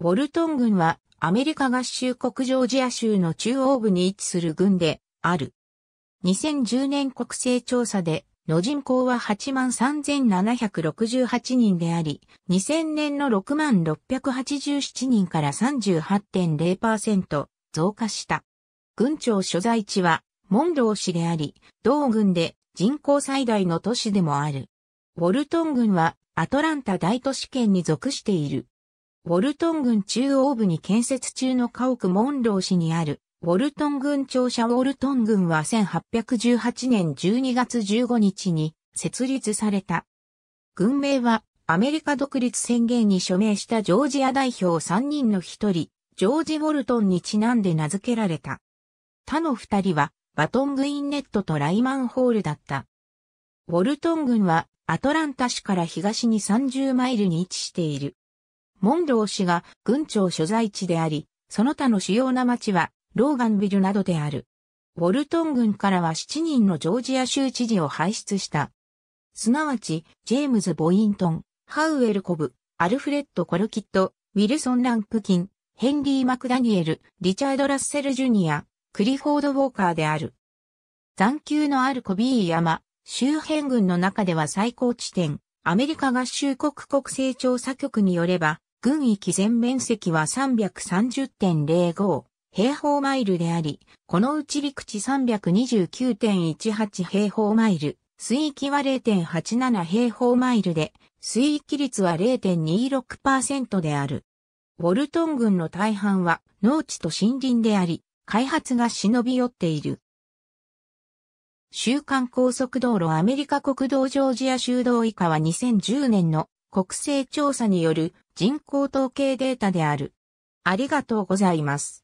ウォルトン郡はアメリカ合衆国ジョージア州の中央部に位置する郡である。2010年国勢調査での人口は83,768人であり、2000年の66,687人から38.0%増加した。郡庁所在地はモンロー市であり、同郡で人口最大の都市でもある。ウォルトン郡はアトランタ大都市圏に属している。ウォルトン郡中央部に建設中の家屋モンロー市にあるウォルトン郡庁舎ウォルトン郡は1818年12月15日に設立された。軍名はアメリカ独立宣言に署名したジョージア代表3人の一人、ジョージ・ウォルトンにちなんで名付けられた。他の二人はバトングインネットとライマンホールだった。ウォルトン郡はアトランタ市から東に30マイルに位置している。モンロー市が郡庁所在地であり、その他の主要な町はローガンビルなどである。ウォルトン郡からは7人のジョージア州知事を輩出した。すなわち、ジェームズ・ボイントン、ハウエル・コブ、アルフレッド・コルキット、ウィルソン・ランプキン、ヘンリー・マクダニエル、リチャード・ラッセル・ジュニア、クリフォード・ウォーカーである。残丘のあるコビー山、周辺郡の中では最高地点、アメリカ合衆国国勢調査局によれば、郡域全面積は330.05平方マイルであり、このうち陸地329.18平方マイル、水域は0.87平方マイルで、水域率は0.26%である。ウォルトン郡の大半は農地と森林であり、開発が忍び寄っている。週間高速道路アメリカ国道ジョージア州道以下は2010年の国勢調査による人口統計データである。ありがとうございます。